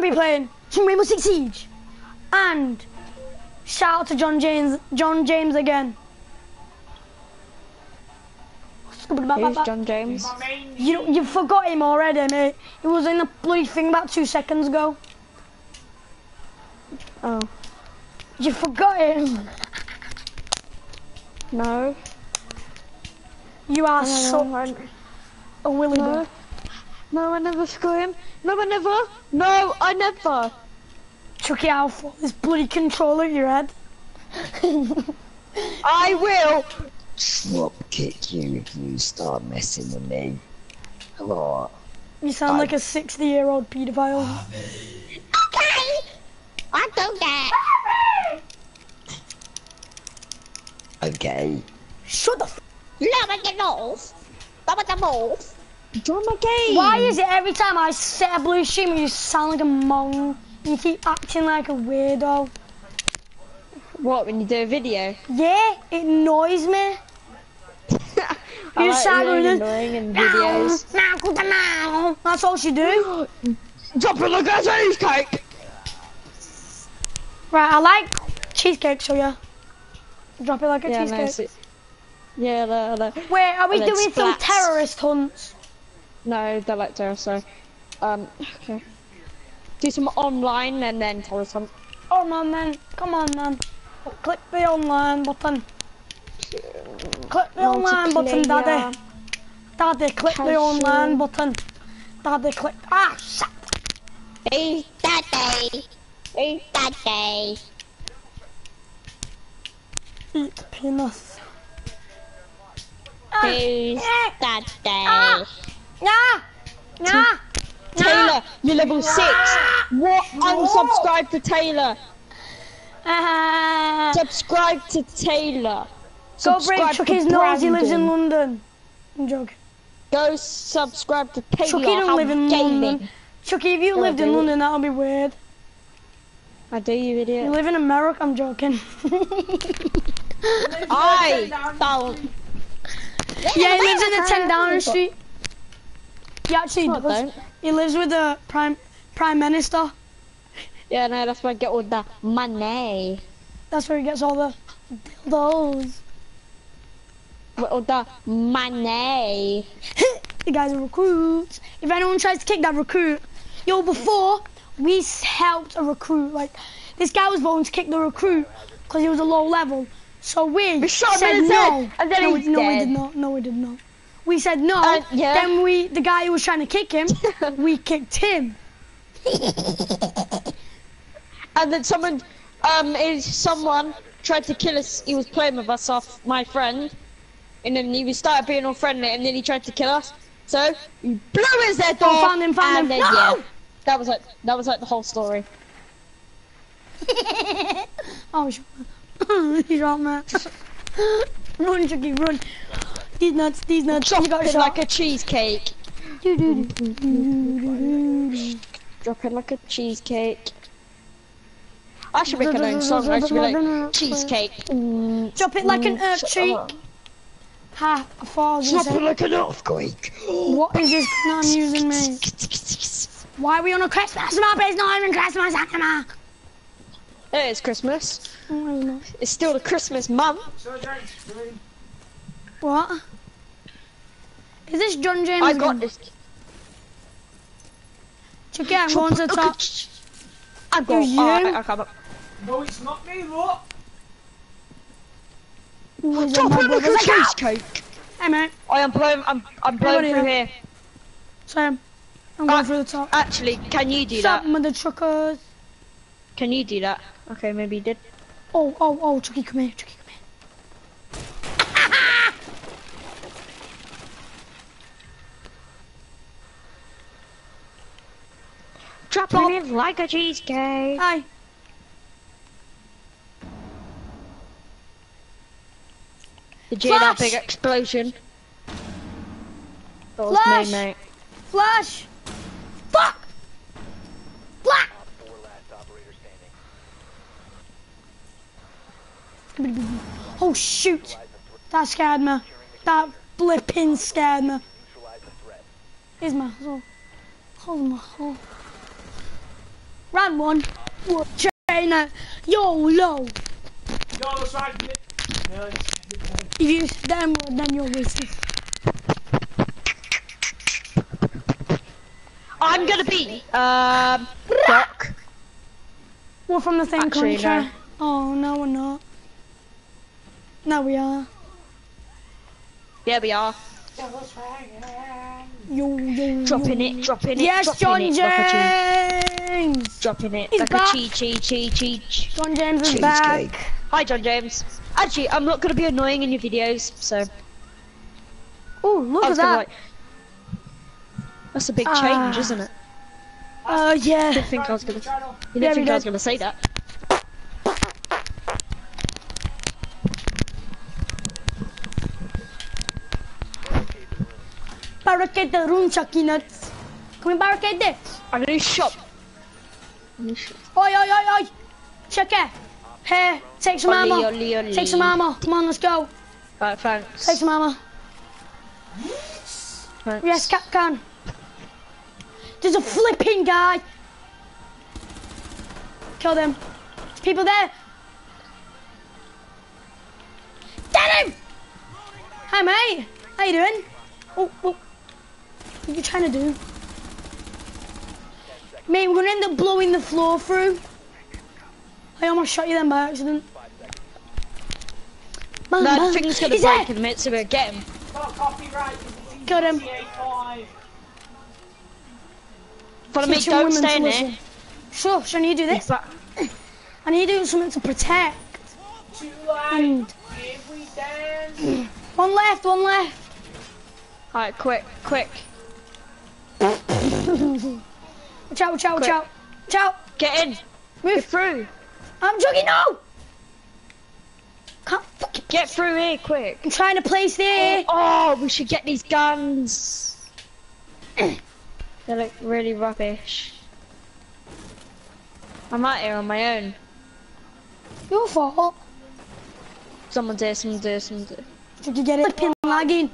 going to be playing some Rainbow Six Siege. And shout out to John James, John James again. Who's John James? You you forgot him already, mate. He was in the bloody thing about two seconds ago. Oh. You forgot him. No. You are so no, I- a willy no. No, I never forgot him. No, I never. No, I never. Chuck it out for this bloody controller at your head. I will. Drop kick you if you start messing with me. Hello. You sound like a 60 year old paedophile. Okay. I do that. Okay. Shut the f- Lower the nose. Lower the nose. Join my game. Why is it every time I set a blue stream you sound like a mong? You keep acting like a weirdo. What, when you do a video? Yeah, it annoys me. You like sound being really- annoying in videos. That's all she do. Drop it like a cheesecake. Right, I like cheesecake, so yeah. Drop it like a Yeah, cheesecake. it's- yeah, no, no. Wait, are we And then doing some terrorist hunts? No, they're like terror, so. Um, okay. Do some online and then tell us some. Oh man, man, come on, man. Click the online button. Click the online button, daddy. Daddy, click the online button. Daddy, click. Ah, shit. Hey, daddy. Hey, daddy. Eat penis. Ah, Hey, eh, daddy. Ah. Nah, nah. Taylor, you're level six. What? Unsubscribe to Taylor. Ah. Subscribe to Taylor. Go break Chucky's nose, he lives in London. I'm joking. Go subscribe to Taylor. Chucky don't live in gaming. London. Chucky, if you Yeah, lived in do. London, that would be weird. I do, you idiot. You live in America, I'm joking. I don't. yeah, he lives in the 10 Downing Street. He actually No, does. He lives with the Prime Prime Minister. Yeah, no, that's where I get all the money. That's where he gets all the dildos. With All the money. the guy's a recruit. If anyone tries to kick that recruit, yo, before we helped a recruit, like this guy was voting to kick the recruit because he was a low level. So we, We shot him said no. head, and then no, he's we, no, we did not. No, we did not. We said no. Uh, yeah. Then we, the guy who was trying to kick him, we kicked him. And then someone, um, is someone tried to kill us. He was playing with us off my friend, and then he started being all friendly, and then he tried to kill us. So we blew his head Oh, off. found him, found and him. Then, No! yeah, that was like that was like the whole story. oh, he's shot, man. run, Chucky, run. These nuts, these nuts. Drop you got it shot. like a cheesecake. Drop it like a cheesecake. I should make an own song. I should be like cheesecake. Mm, Drop it like an mm, earth shut cheek. up. Ha, I thought I was Drop gonna it say, like an earthquake. what is this not amusing me? Why are we on a Christmas map? It's not even Christmas anymore. It is Christmas. Oh, it's not. It's still the Christmas month. What? Is this John James? I got again? this. Chucky, I'm going to the top. I got. You? Oh, I, I come up. No, it's not me, look. Ooh, is it Drop my it like brother's cheesecake. Hey, mate. I am blowing. I'm. I'm blowing Everybody through up. here. Sam, I'm going Uh, through the top. Actually, can you do that? Stop, that? mother truckers. Can you do that? Okay, maybe you did. Oh, oh, oh, Chucky, come here. Chucky, Drop Drop. it like a cheesecake. Hi. Did you hear that Flash! big explosion? That Flash! me, mate. Flash! Fuck! Black! Oh shoot! That scared me. That flipping scared me. Neutralize the oh. Here's my oh. Hold my oh. Hold. Round one. What? Trainer. YOLO. Yo, that's right. No, it's- If you them word, then you're racist. I'm gonna be um Doc. We're from the same Actually, country. no. Oh no, we're not. No, we are. Yeah, we are. Yo, yo, Dropping yo. it, dropping it, Yes, dropping John it, like. James. Dropping it He's like back. a cheese, cheese, cheese, cheese. John James is Cheesecake. back. Hi, John James. Actually, I'm not gonna be annoying in your videos, so Oh, look at that. like. That's a big Ah. change, isn't it? Oh yeah. didn't think I was gonna. You Yeah, didn't we think I was gonna say that. Barricade the room, Chucky nuts. Can we barricade this? I'm gonna shop. I'm gonna shop. Oi, oi, oi, oi. Check it. Here, take some Ollie, ammo. ollie, ollie. Take some ammo. Come on, let's go. Right, thanks. Take some ammo. thanks. Yes, Kapkan. There's a flipping guy. Kill them. There's people there. Get him! Hi, mate. How you doing? Oh, oh. What are you trying to do? Mate, we're gonna end up blowing the floor through. I almost shot you then by accident. No, the bang. thing's gonna He's break there. in a minute, so we're get him. Got him. GTA5. Follow me, don't stay in there. listen. Sure, so I need to do this. I need to do something to protect. And If we dance. one left, one left. Alright, quick, quick. Watch out, watch out, watch Quick. out. Watch out. Get in. Get Move. through. I'm jogging, no. Can't fucking. Get through here, quick. I'm trying to place there. Oh, oh we should get these guns. they look really rubbish. I'm out here on my own. Your fault. Someone's here, someone's here, someone's here. Did you get it? Flipping lagging.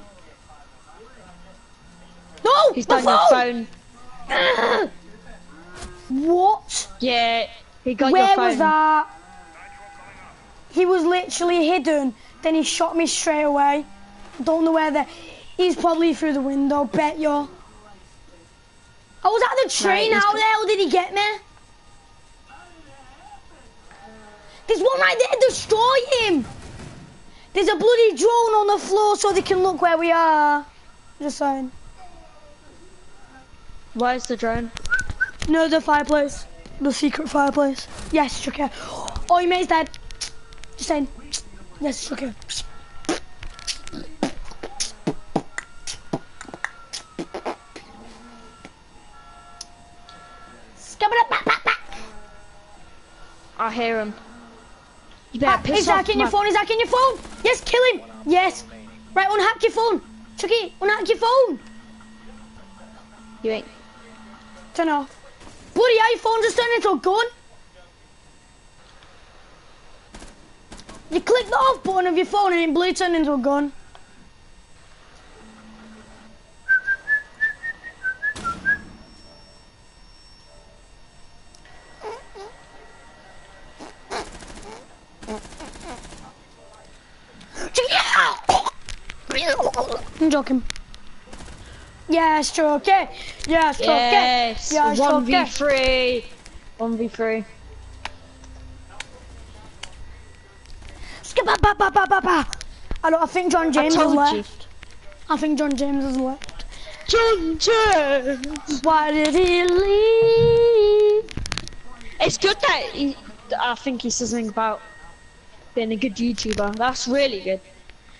No! He's my done your phone. What? Yeah, he got Where your phone. was that? He was literally hidden. Then he shot me straight away. Don't know where the. He's probably through the window. Bet you. I was at the train. he's How the hell did he get me? There's one right there. Destroy him. There's a bloody drone on the floor so they can look where we are. Just saying. Where's the drone? No, the fireplace. The secret fireplace. Yes, okay. Oh, your mate's dead. Just saying. Yes, okay. I hear him. You better Ah, piss is off. that in your phone? Is that in your phone? Yes, kill him. Yes. Right, unhack your phone. Chucky, unhack your phone. You ain't. Turn off. Bloody iPhone just turned into a gun. You click the off button of your phone and it blue turned into a gun. I'm joking. Yes. Yes, Chucky. Yes. Yes, v Chucky. three. One v three. Skip ba ba ba ba ba ba. I don't. I think John James you. left. I think John James has left. John Jones. Why did he leave? It's good that he, I think he says something about being a good YouTuber. That's really good.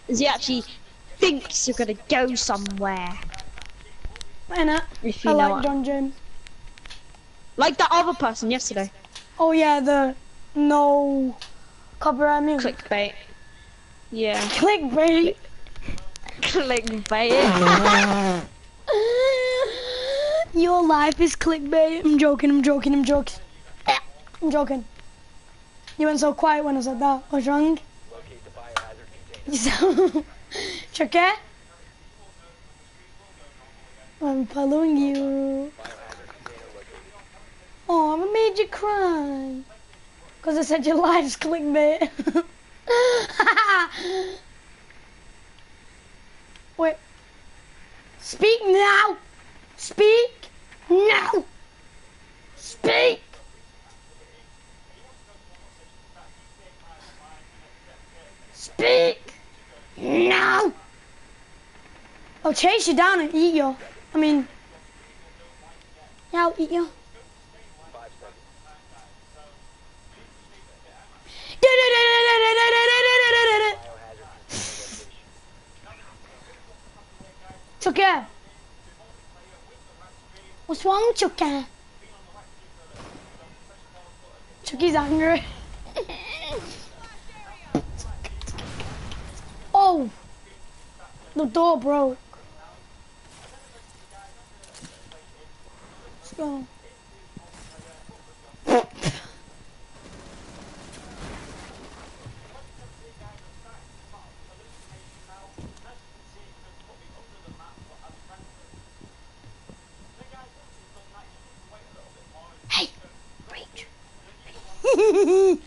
Is he actually thinks you're gonna go somewhere? Innit? If you I know like what. John James. Like that other person yesterday. Oh yeah, the no copyright music. Clickbait. Yeah. Clickbait. Clickbait. Your life is clickbait. I'm joking. I'm joking. I'm joking. I'm joking. You went so quiet when I said that. What's wrong? You sound. Chucky? I'm following you. Oh, I made you cry. Because I said your life's clickbait. Wait. Speak now. Speak now. Speak. Speak now. I'll chase you down and eat you. I mean, yeah, I'll eat you. Chucky. What's wrong, Chucky? Chucky's angry. oh, the door broke. Go.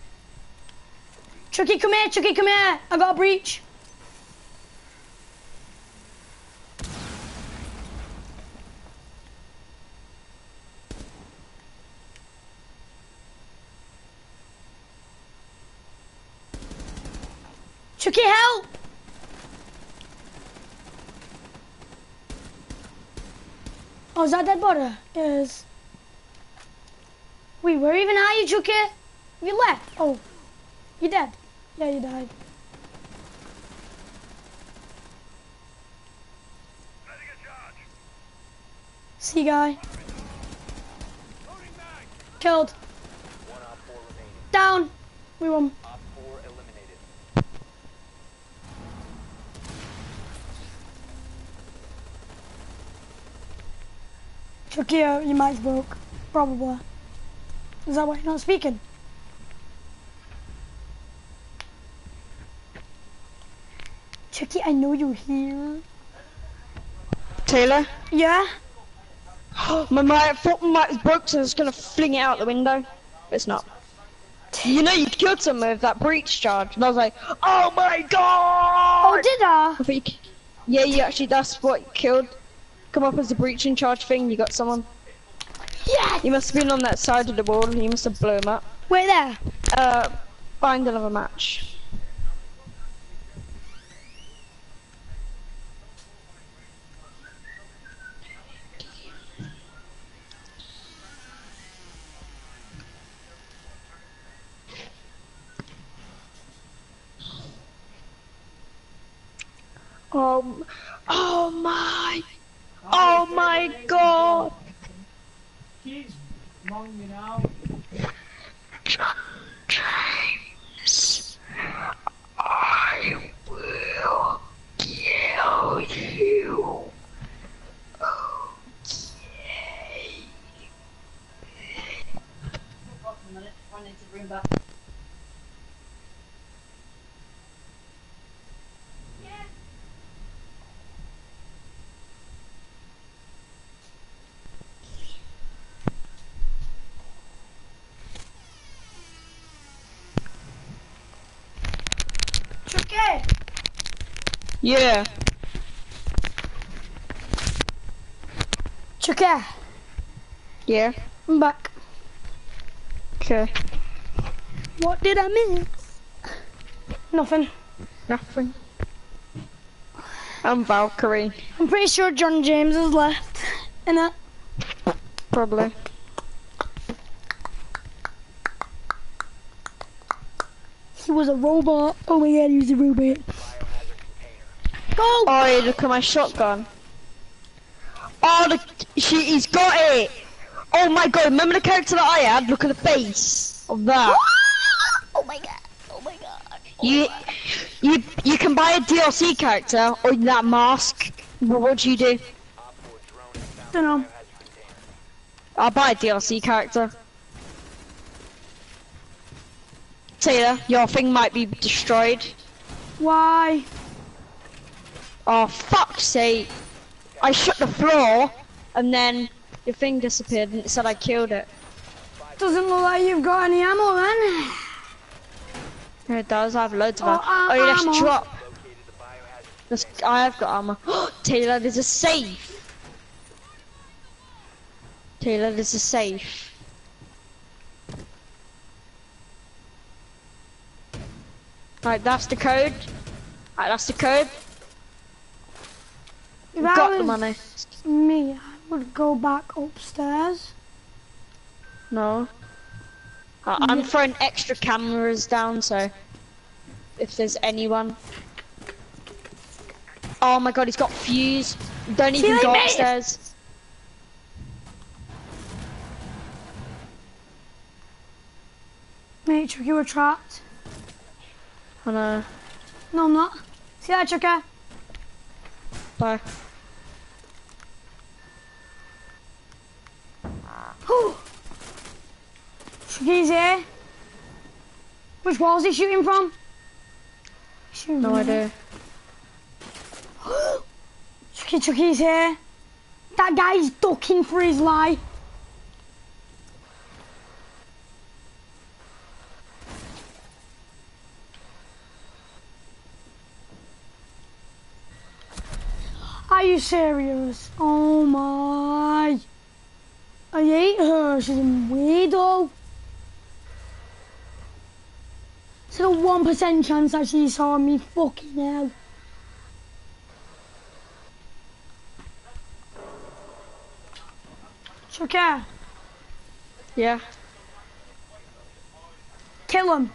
Chucky, come here. Chucky, come here. I got a breach. Chucky, help! Oh, is that dead body? Yes. Wait, where even are you, Chucky? You left. Oh, you dead. Yeah, you died. See guy. Killed. Down. We won. Uh, your mic's broke. Probably. Is that why you're not speaking? Chucky, I know you're here. Taylor? Yeah? my my mic was broke, so I was gonna fling it out the window. But it's not. You know you killed someone with that breach charge, and I was like, oh my god! Oh, did I? I think, yeah, you actually, that's what you killed. Come up as a breaching charge thing, you got someone. Yeah! You must have been on that side of the wall, and you must have blown up. Wait there. Uh, find another match. Um, oh my, oh my god! He's wrong, you know. James, I will kill you. Okay. Chucky! Yeah. Chucky, Yeah. I'm back. Okay. What did I miss? Nothing. Nothing. I'm Valkyrie. I'm pretty sure John James is left. In it. Probably. He was a robot. Oh my god, he was a robot. Go! Oh, look at my shotgun. Oh, look, she, he's got it. Oh my god, remember the character that I had? Look at the face of that. Oh my god. Oh my god. You, you, you can buy a DLC character or that mask. What do you do? Don't know. I'll buy a DLC character. Taylor, your thing might be destroyed. Why? Oh, fuck's sake. I shut the floor, and then your thing disappeared, and it said I killed it. Doesn't look like you've got any ammo then. It does, I have loads of Oh, ammo. uh, Oh, let's ammo. drop. Let's, I have got armor. Taylor, there's a safe. Taylor, there's a safe. Right, that's the code. Right, that's the code. If Got I the money. me, I would go back upstairs. No. Uh, I'm throwing extra cameras down, so if there's anyone. Oh my god, he's got fuse. Don't even go upstairs. Mate, you were trapped. I know. No, I'm not. See that, Chucker? Bye. Chucky's here. Which wall is he shooting from? Shooting No idea. Chucky, Chucky's here. That guy's ducking for his life. Are you serious? Oh my. I hate her. She's a weirdo. It's a one percent chance that she saw me. Fucking hell. Okay. Yeah. kill him.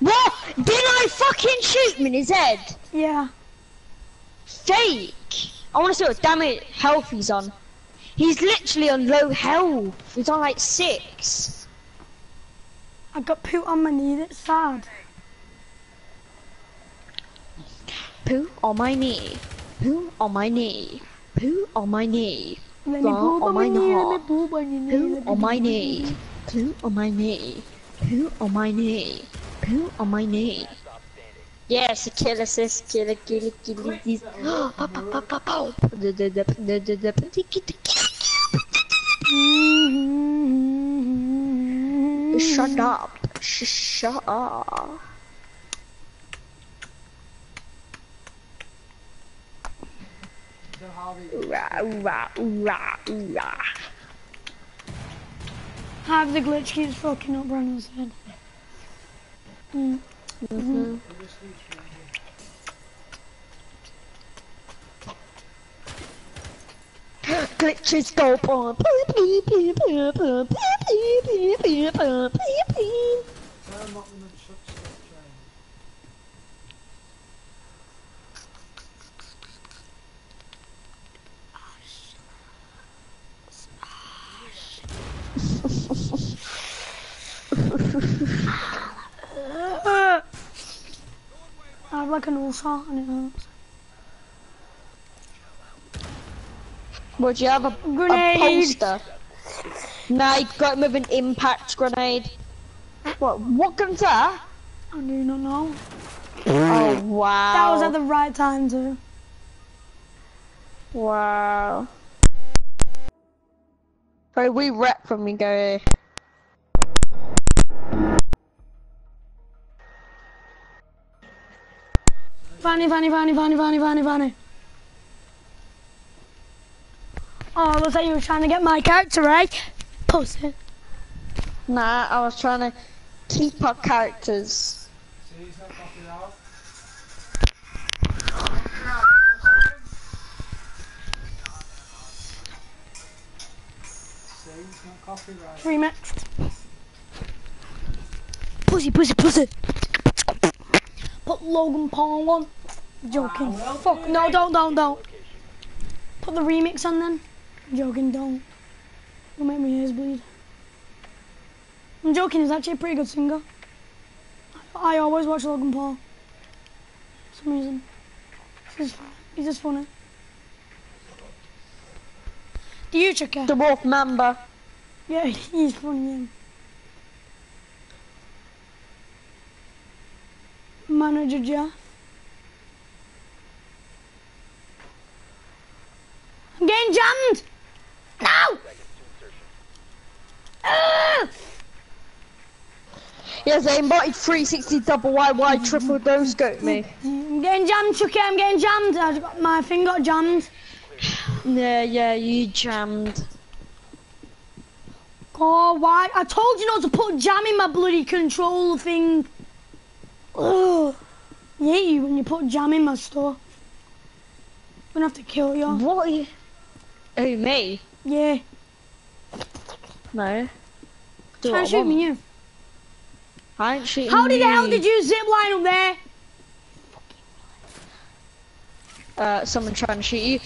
What? Did I fucking shoot him in his head? Yeah. Fake. I want to see what damage health he's on. He's literally on low health. He's on like six. I got put on my knee. That's sad. Poo on my knee. Poo on my knee. Poo on my knee. Let me Well, poop on on my my knee. Let me knob. on your knee. Poo on my knee. Poo on my knee. Poo on my knee. Poo on my knee. Yes, a killer sis, killer, killer, killer, this. Shut up. Sh- Shut up. Have the glitch keeps fucking up Brandon's head. Mm. Glitches go on. tell him not to shut stuff, train. I have like an ulcer and it hurts. Would you have a, a poster? Nah, you got him with an impact grenade. What? What gun's that? I do not know. Oh mm. wow! That was at the right time too. wow. Sorry, we rep when we go here. Fanny, Fanny, Fanny, Fanny, Fanny, Fanny, Fanny. Oh, looks like you were trying to get my character right. Post it. Nah, I was trying to keep our characters. See, he's not copied out. See, he's. Remixed. Pussy, pussy, pussy. Put Logan Paul on. Joking. well, Fuck. No, don't, don't, don't. Put the remix on then. Joking, don't. You'll make my ears bleed. I'm joking, he's actually a pretty good singer. I always watch Logan Paul. For some reason. He's just, he's just funny. Do you check out? The Wolf Mamba. Yeah, he's funny. Yeah. Manager Jeff. I'm getting jammed. No. He has invited 360 double wide wide triple dome scope me. I'm getting jammed, Chucky. I'm getting jammed. I got, my thing got jammed. Yeah, yeah, you jammed. Oh, why? I told you not to put jam in my bloody control thing. Ugh. I hate you when you put jam in my stuff. I'm gonna have to kill you. What? Are you... Who me? Yeah. No. Do Try what I and shoot me, you. I ain't shooting How did the hell did you zip line up there? Uh, someone trying to shoot you.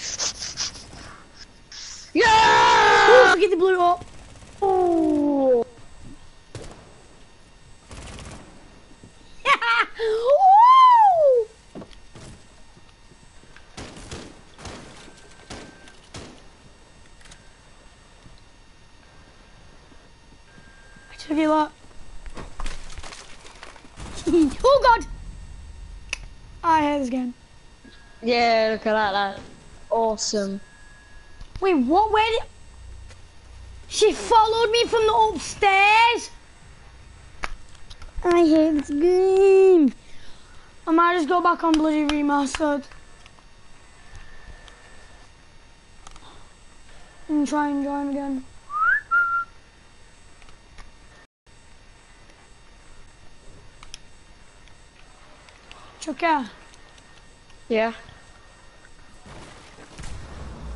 Ooh, Yeah! forget the blew up. Ooh. Woo! I took it lot. Oh god! I hate this game. Yeah, look at that. That awesome. Wait, what? Where did... She followed me from the upstairs? I hate this game. I might just go back on bloody remastered. And try and join again. Chuka, Yeah.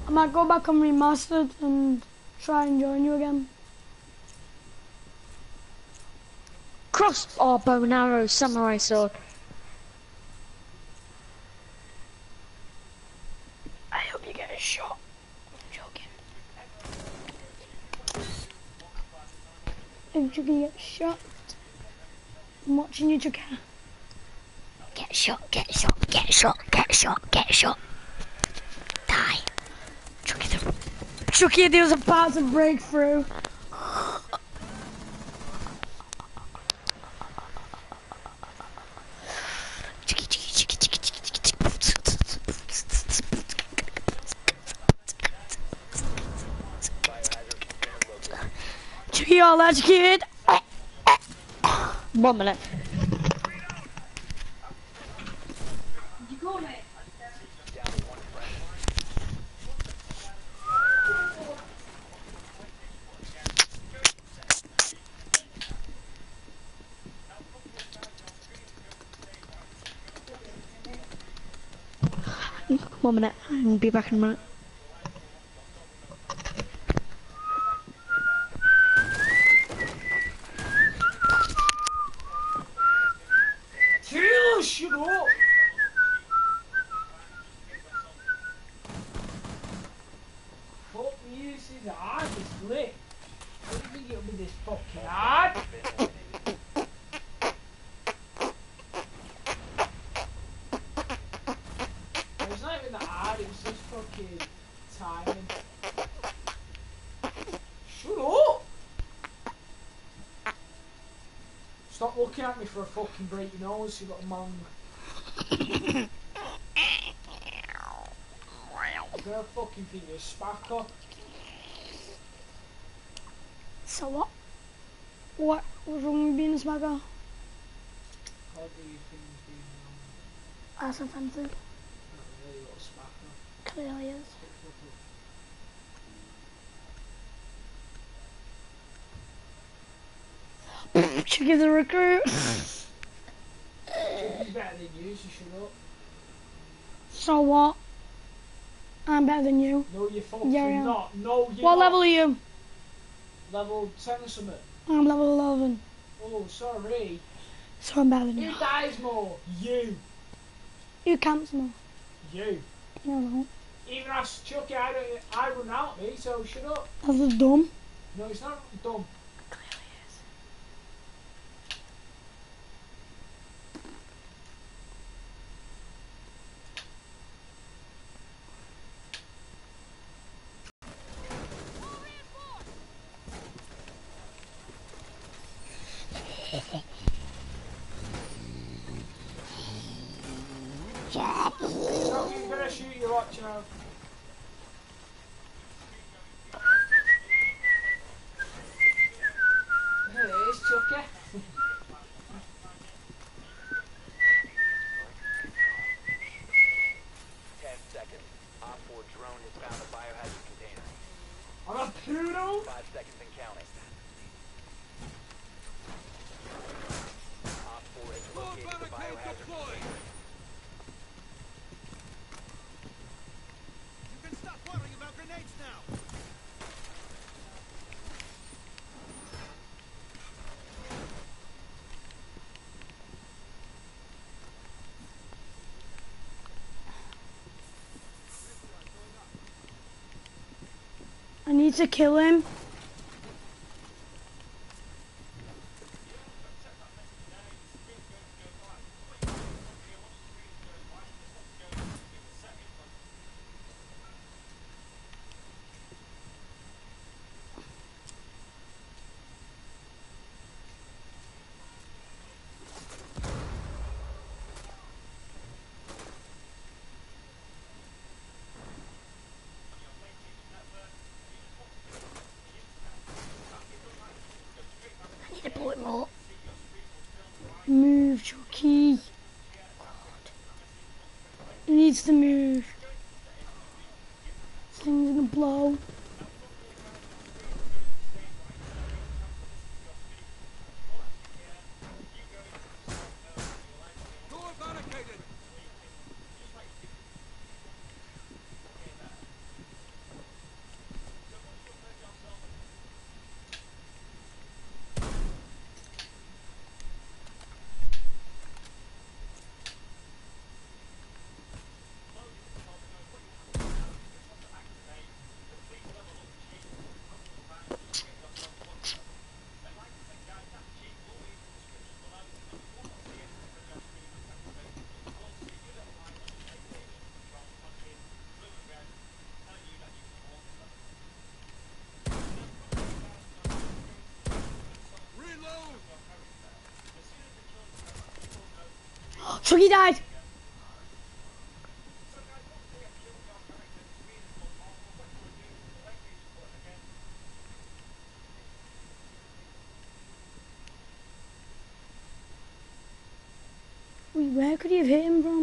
I might go back on remastered and try and join you again. Cross or bow and arrow samurai sword. I hope you get a shot. I'm joking. If you can get shot, I'm watching you, Chuka. Get shot, get shot, get shot, get shot, get shot. Die. Chucky the Chucky, there was about to break through. Chucky, Chucky, Chucky, Chucky, Chucky, Chucky, all that kid. One minute. One minute. I'll be back in a minute. Taylor, shut up! Fuck me, this is hard, it's lit. I don't think it'll be this fucking hard. It's not even that hard, it's just fucking timing. Shut up! Stop looking at me for a fucking break your nose, you little mong. Gonna fucking think you're a spacker. So what? What was wrong with being a smacker? How do you think he's being wrong? That's offensive. Not really, little spacker. Clearly is. Recruit. He's better than you, so. So what? I'm better than you. No, you're fucking Yeah, yeah. not. No, you're What not. level are you? Level 10 or something. I'm level 11. Oh, sorry. So I'm better than you. Who dies more? You. You camps more. You. You know, Even ask Chucky, I, don't, I run out of me, so shut up. that's dumb. No, it's not dumb. Clearly is. So he's gonna shoot you, watch out. There it is, Chucky. Toodles. Five seconds and counting. Op 4 has located the biohazard container. You can stop worrying about grenades now! I need to kill him. Move, Chucky. He needs to move. This thing's gonna blow. Chucky died. Wait, where could he have hit him from?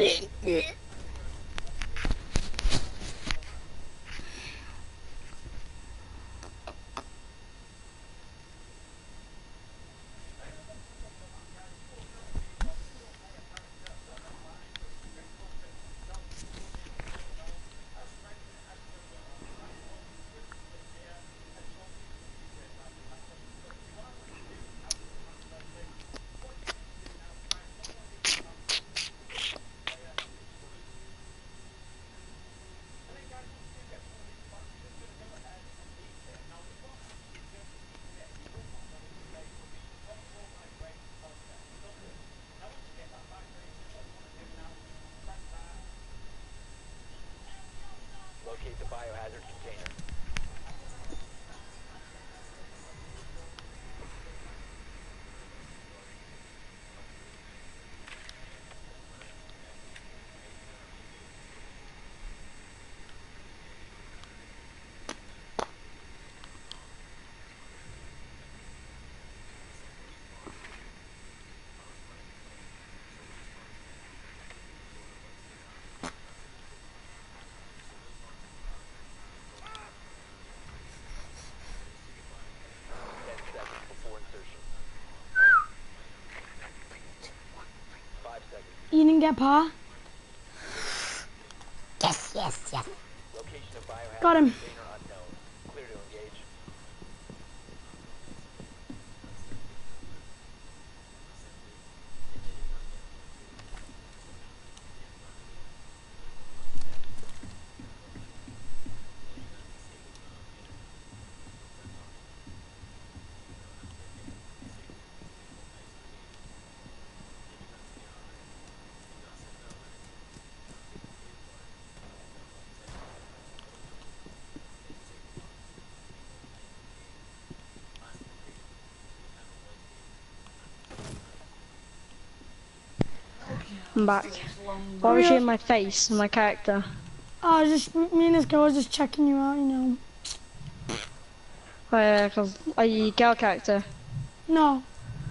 Yeah. Container. Ten seconds before insertion. Five seconds. You didn't get par. Yes, yes, yes. Location of biohazard Got him. container unknown. Clear to engage. I'm back. Why was you in my face, my character? I was just, me and this girl was just checking you out, you know. Oh, yeah, cause are you girl character? No,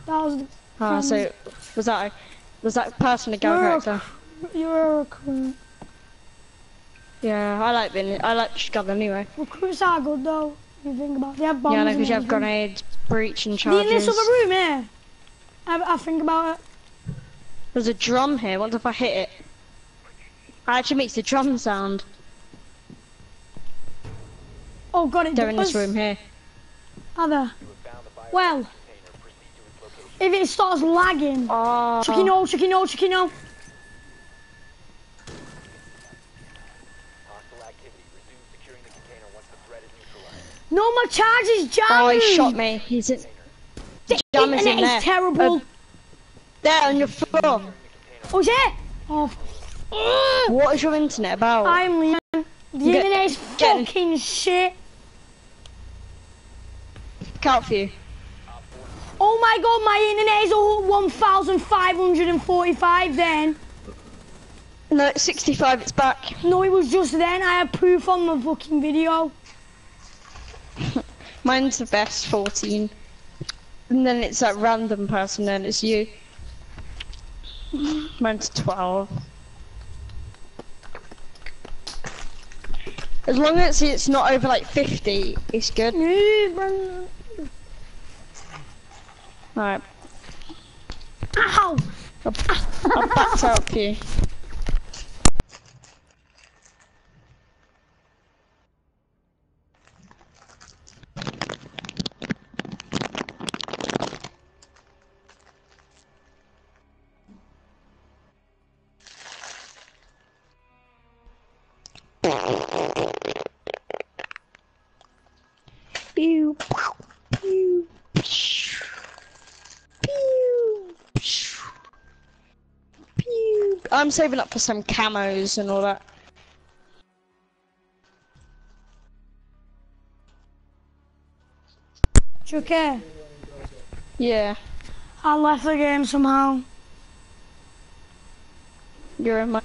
that was, Ah, so was that a, was that person a girl You're a- character? you were a recruit. Yeah, I like being, I like shotgun anyway. Recruits are good though, if you think about it. They have bombs Yeah, no, because you have grenades, breach, and Me in charges. this other room here. I, I think about it. There's a drum here. What if I hit it? It actually makes the drum sound. Oh god, it They're in this room here. Are there? You have found the biohazard Well, container. Proceed to its location. if it starts lagging. Oh. Chucky no, Chucky no, Chucky no. Hostile activity. Resume securing the container once the threat is neutralized. No, my charge is jamming. Oh, he shot me. He's in. The Jam is in is terrible. Uh, There on your floor. oh, is it? Oh. What is your internet about? I'm leaving. The Get- internet is get in. fucking shit. Count for you. Oh my god, my internet is all 1,545 then. No, it's 65. It's back. No, it was just then. I have proof on my fucking video. Mine's the best 14. And then it's that random person, and it's you. Mine's 12. As long as it's not over like 50, it's good. Alright, Ow! I'll back out for you. I'm saving up for some camos and all that. It's okay. Yeah, I left the game somehow. you're in my